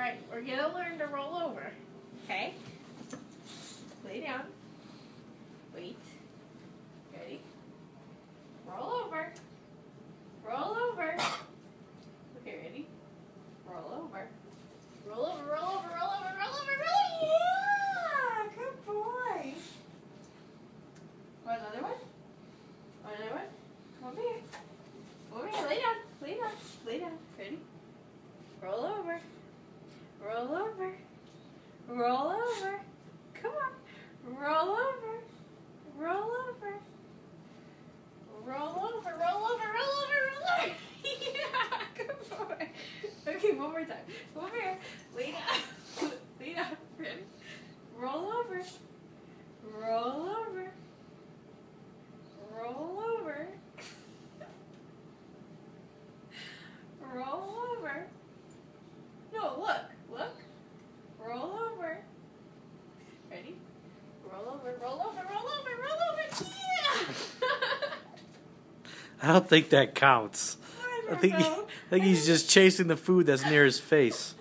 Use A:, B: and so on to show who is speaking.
A: Alright, we're gonna learn to roll over. Okay? Lay down. Wait. Ready? Roll over. Roll over. Okay, ready? Roll over. Roll over, roll over, roll over, roll over, roll over. Yeah! Good boy. Want another one? Want another one? Come over here. Come over here. Lay down. Lay down. Lay down. Ready? Roll over. Roll over. Roll over. Come on. Roll over. Roll over. Roll over. Roll over. Roll over. Roll over. yeah. Good boy. Okay, one more time. Come over here. Lay down. Lay down. Ready? Roll over. Roll over. Roll over. Roll over. No, look, look. Roll over. Ready? Roll over, roll over, roll over, roll over. Yeah!
B: I don't think that counts.
A: I
B: I think he. I think he's just chasing the food that's near his face.